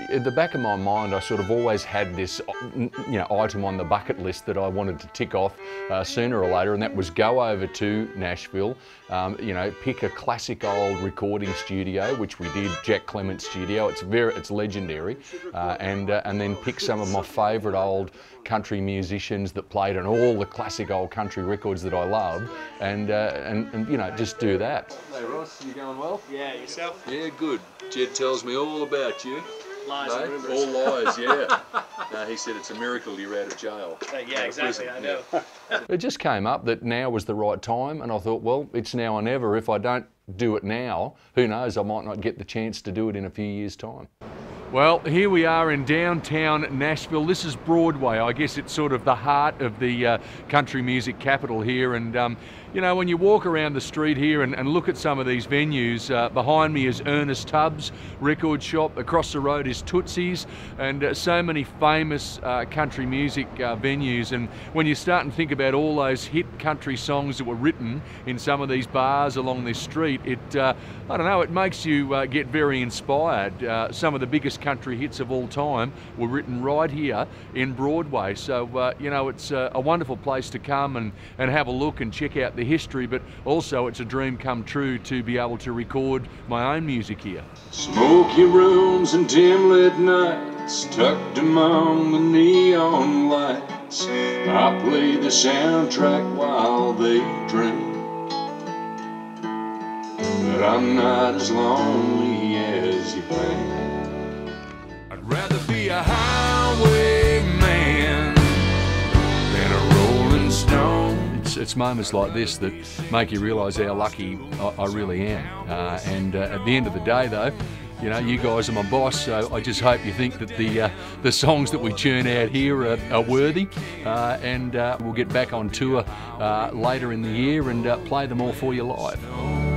at the back of my mind, I sort of always had this, you know, item on the bucket list that I wanted to tick off uh, sooner or later, and that was go over to Nashville, um, you know, pick a classic old recording studio, which we did, Jack Clement Studio. It's very, it's legendary, uh, and uh, and then pick some of my favourite old country musicians that played on all the classic old country records that I love, and uh, and, and you know, just do that. Hey Ross, you going well? Yeah, yourself? Yeah, good. Jed tells me all about you. Lies No? and rumours. All lies, yeah. no, he said it's a miracle you're out of jail. Uh, yeah, exactly, I know. It just came up that now was the right time, and I thought, well, it's now or never. If I don't do it now, who knows, I might not get the chance to do it in a few years' time. Well, here we are in downtown Nashville. This is Broadway. I guess it's sort of the heart of the uh, country music capital here. And, um, you know, when you walk around the street here and, and look at some of these venues, uh, behind me is Ernest Tubbs record shop. Across the road is Tootsie's, and uh, so many famous uh, country music uh, venues. And when you start and think about all those hit country songs that were written in some of these bars along this street, it, uh, I don't know, it makes you get very inspired. Some of the biggest country hits of all time were written right here in Broadway. So, uh, you know, it's uh, a wonderful place to come and, and have a look and check out the history, but also it's a dream come true to be able to record my own music here. Smoky rooms and dim lit nights, tucked among the neon lights. I play the soundtrack while they drink. But I'm not as lonely as you think. It's, moments like this that make you realise how lucky I, I really am. Uh, and uh, at the end of the day, though, you know, you guys are my boss, so I just hope you think that the uh, the songs that we churn out here are, are worthy. Uh, and uh, we'll get back on tour uh, later in the year and uh, play them all for you live.